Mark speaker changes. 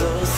Speaker 1: The